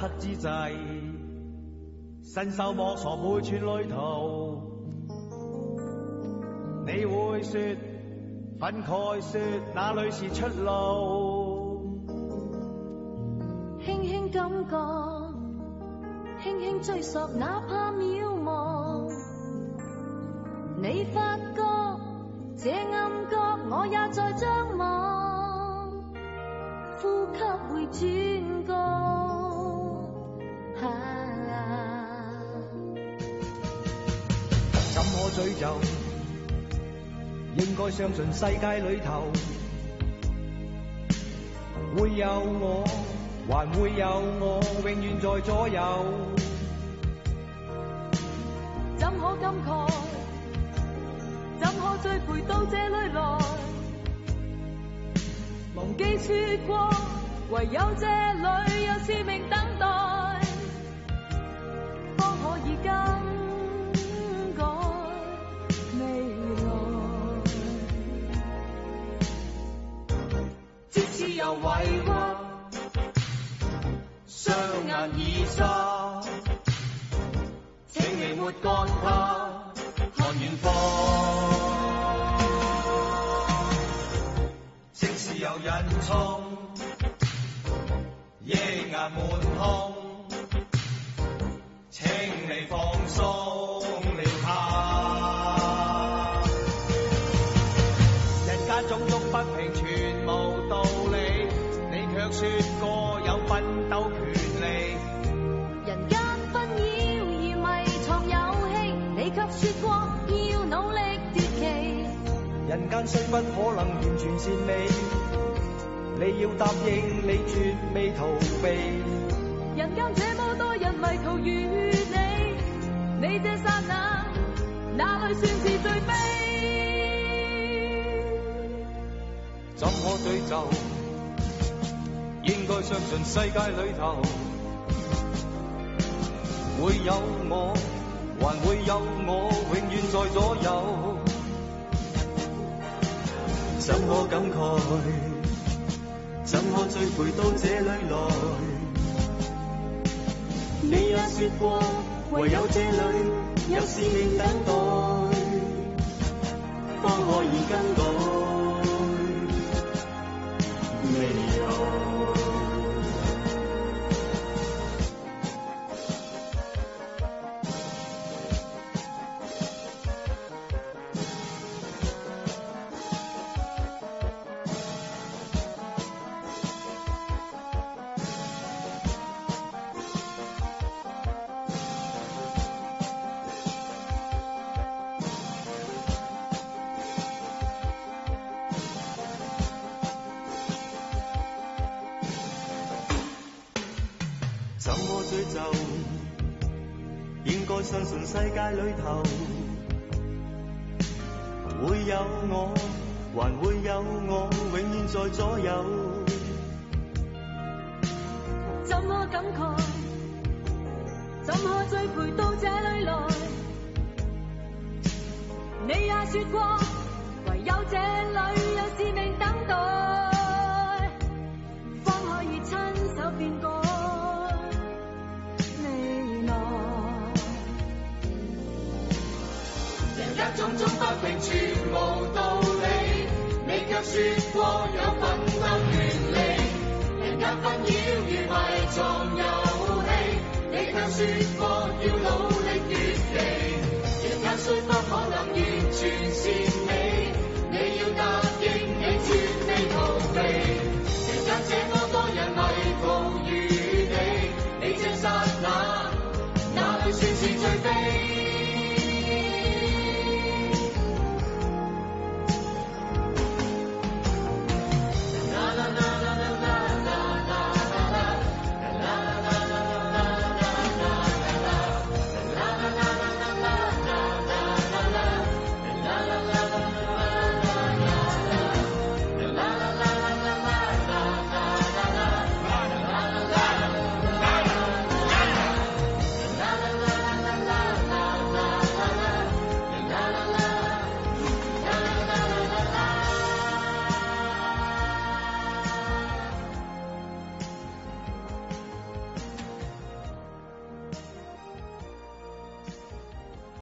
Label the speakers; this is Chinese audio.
Speaker 1: 黑之际，伸手摸索每寸旅途。你会说，愤慨说哪里是出路？
Speaker 2: 轻轻感觉，轻轻追索，哪怕渺茫。你发觉这暗角，我也在张望，呼吸会转角。
Speaker 1: 怎可诅咒？应该相信世界里头会有我，还会有我，永远在左右。
Speaker 2: 怎可感慨？怎可追回到这里来？忘记说过，唯有这里有使命等待。已更改未来。
Speaker 1: 即使有委屈，双眼已请你抹干它，看远方。即使有人痛，夜眼满眶。松你下，人间种种不平全无道理，你却说过有奋斗权利。
Speaker 2: 人间纷扰如迷藏游戏，你却说过要努力夺奇。
Speaker 1: 人间虽不可能完全善美，你要答应你绝未逃避。
Speaker 2: 这刹那，哪里算是最悲？
Speaker 1: 怎可对咒？应该相信世界里头会有我，还会有我永远在左右。怎可感慨？怎可追悔到这里来？你也说过。唯有这里，有使命等待，方可以更改。没有。怎么追究？应该相信世界里头会有我，还会有我永远在左右。
Speaker 2: 怎么感慨？怎可追陪到这里来？你也说过，唯有这里有使命等待，方可以亲手
Speaker 1: 变过。种种不平全无道理，你却说过有奋斗权利。人间纷扰如迷藏游戏，你却说过要努力越境。人间虽不可能完全善。